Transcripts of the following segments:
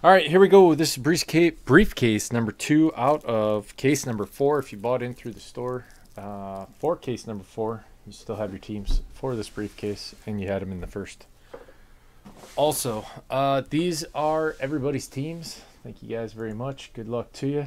All right, here we go. This is briefcase, briefcase number two out of case number four. If you bought in through the store uh, for case number four, you still have your teams for this briefcase, and you had them in the first. Also, uh, these are everybody's teams. Thank you guys very much. Good luck to you.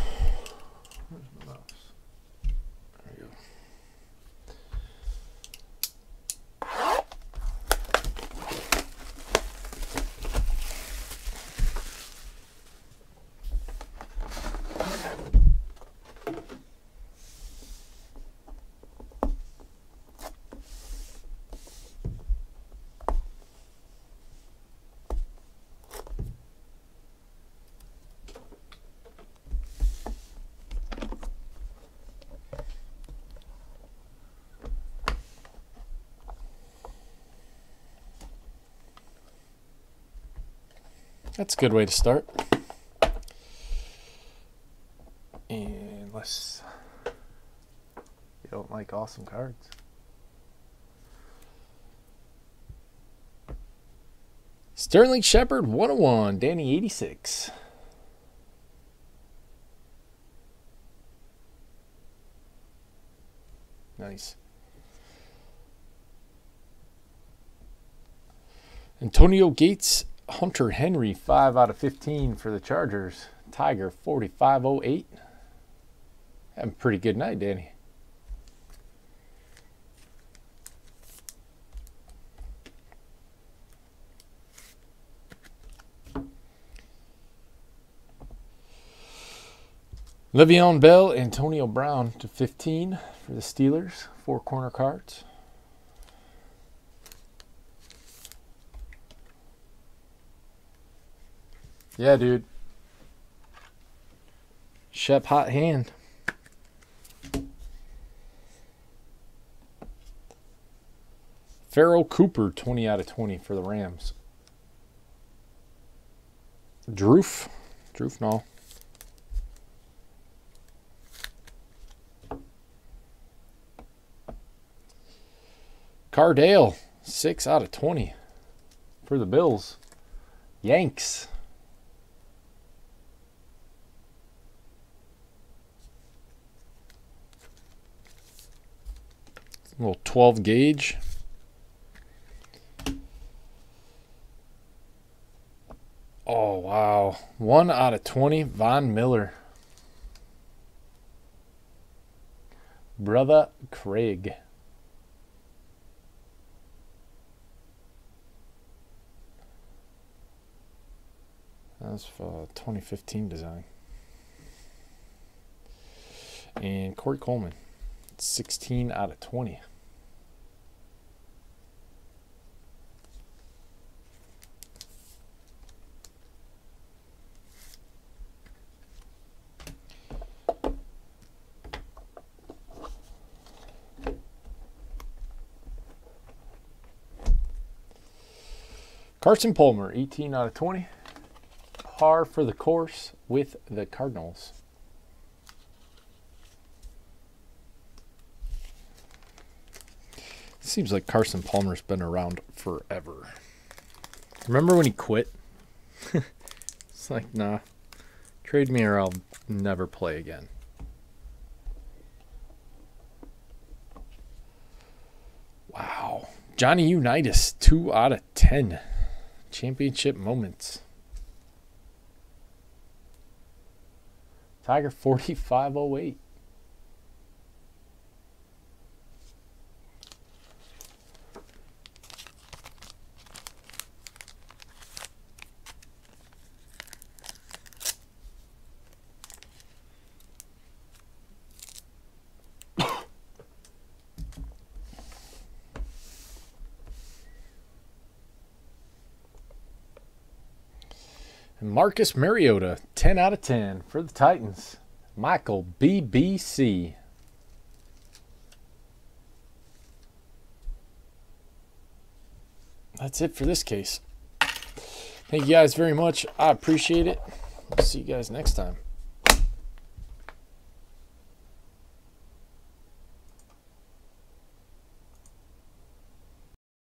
That's a good way to start. Unless you don't like awesome cards. Sterling Shepard 101, Danny 86. Nice. Antonio Gates Hunter Henry, 5 out of 15 for the Chargers. Tiger, 4508. Having a pretty good night, Danny. Le'Veon Bell, Antonio Brown to 15 for the Steelers. Four corner cards. Yeah, dude. Shep hot hand. Pharoh Cooper, 20 out of 20 for the Rams. Droof. Droof, no. Cardale, 6 out of 20 for the Bills. Yanks. Little 12 gauge. Oh, wow. One out of 20, Von Miller. Brother Craig. That's for 2015 design. And Corey Coleman, 16 out of 20. Carson Palmer, 18 out of 20. Par for the course with the Cardinals. Seems like Carson Palmer's been around forever. Remember when he quit? it's like, nah. Trade me or I'll never play again. Wow. Johnny Unitas, 2 out of 10. Championship moments. Tiger 4508. Marcus Mariota, 10 out of 10 for the Titans. Michael BBC. That's it for this case. Thank you guys very much. I appreciate it. see you guys next time.